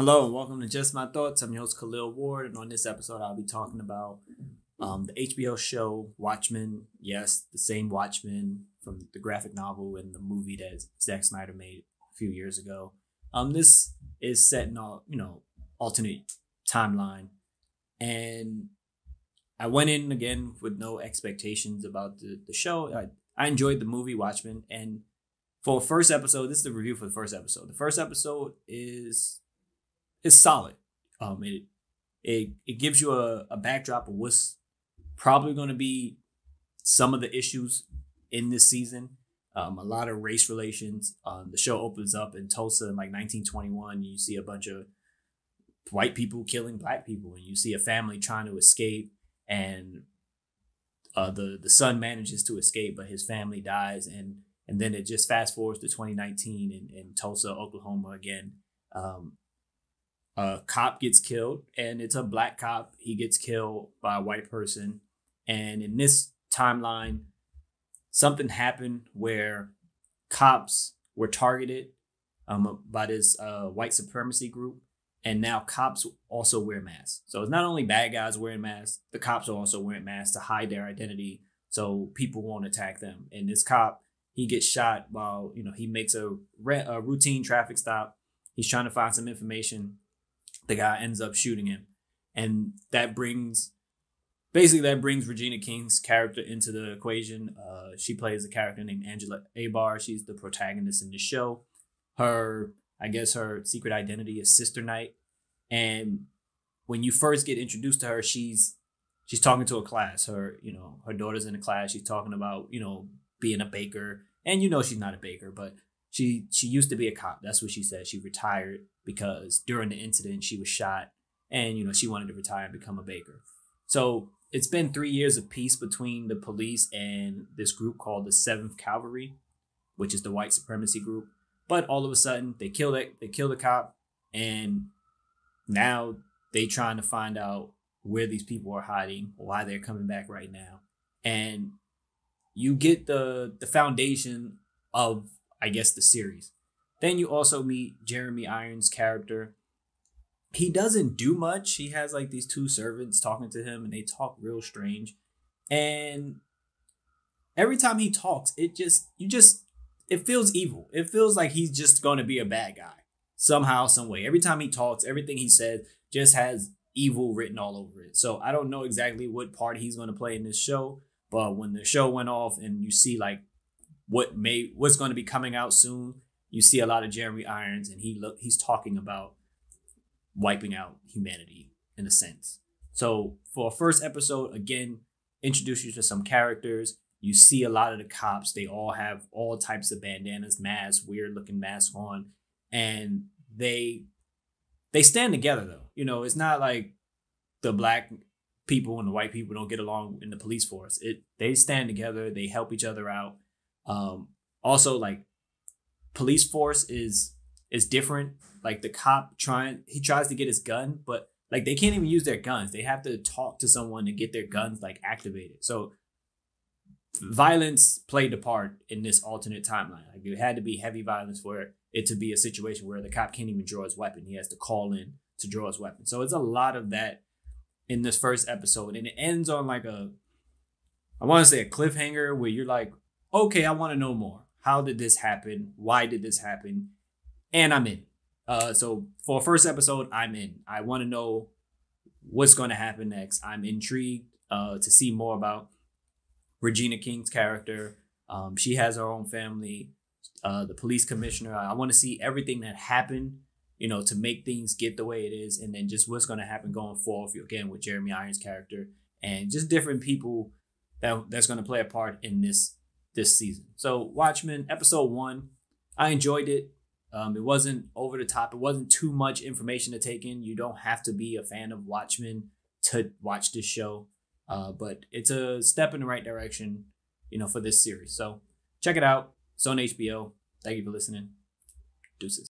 Hello and welcome to Just My Thoughts. I'm your host Khaleel Ward, and on this episode, I'll be talking about um, the HBO show Watchmen. Yes, the same Watchmen from the graphic novel and the movie that Zack Snyder made a few years ago. Um, this is set in a you know alternate timeline, and I went in again with no expectations about the the show. I, I enjoyed the movie Watchmen, and for first episode, this is the review for the first episode. The first episode is is solid. Um, it it it gives you a, a backdrop of what's probably going to be some of the issues in this season. Um, a lot of race relations. Um, the show opens up in Tulsa in like 1921. You see a bunch of white people killing black people, and you see a family trying to escape, and uh, the the son manages to escape, but his family dies, and and then it just fast forwards to 2019 in, in Tulsa, Oklahoma again. Um, a cop gets killed, and it's a black cop. He gets killed by a white person, and in this timeline, something happened where cops were targeted um, by this uh, white supremacy group, and now cops also wear masks. So it's not only bad guys wearing masks; the cops are also wearing masks to hide their identity, so people won't attack them. And this cop, he gets shot while you know he makes a, re- a routine traffic stop. He's trying to find some information. The guy ends up shooting him, and that brings basically that brings Regina King's character into the equation. Uh, she plays a character named Angela Abar. She's the protagonist in the show. Her, I guess, her secret identity is Sister Night, and when you first get introduced to her, she's she's talking to a class. Her, you know, her daughter's in a class. She's talking about you know being a baker, and you know she's not a baker, but she she used to be a cop. That's what she said. She retired because during the incident she was shot, and you know she wanted to retire and become a baker. So it's been three years of peace between the police and this group called the Seventh Kavalry, which is the white supremacy group. But all of a sudden, they kill it. They kill the cop, and now they trying to find out where these people are hiding, why they're coming back right now, and you get the the foundation of I guess the series. Then you also meet Jeremy Irons' character, he doesn't do much. He has like these two servants talking to him and they talk real strange. And every time he talks, it just you just it feels evil. It feels like he's just going to be a bad guy somehow, some way. Every time he talks, everything he says just has evil written all over it. So I don't know exactly what part he's going to play in this show, but when the show went off and you see like what may what's going to be coming out soon, you see a lot of Jeremy Irons and he look he's talking about wiping out humanity in a sense. So for a first episode, again, introduce you to some characters. You see a lot of the cops. They all have all types of bandanas, masks, weird looking masks on, and they they stand together though. You know, it's not like the black people and the white people don't get along in the police force. It they stand together. They help each other out. Um, also, like police force is is different. Like the cop trying he tries to get his gun but like they can't even use their guns. They have to talk to someone to get their guns like activated. So violence played a part in this alternate timeline. Like it had to be heavy violence for it to be a situation where the cop can't even draw his weapon. He has to call in to draw his weapon. So it's a lot of that in this first episode. And it ends on like a i want to say a cliffhanger where you're like okay i want to know more how did this happen why did this happen and i'm in uh, so for first episode, I'm in. I want to know what's going to happen next. I'm intrigued uh, to see more about Regina King's character. Um, she has her own family. Uh, the police commissioner. I want to see everything that happened, you know, to make things get the way it is, and then just what's going to happen going forward. Again, with Jeremy Irons' character and just different people that that's going to play a part in this this season. So Watchmen episode one, I enjoyed it. Um, it wasn't over the top. It wasn't too much information to take in. You don't have to be a fan of Watchmen to watch this show, uh, but it's a step in the right direction, you know, for this series. So check it out. It's on HBO. Thank you for listening. Deuces.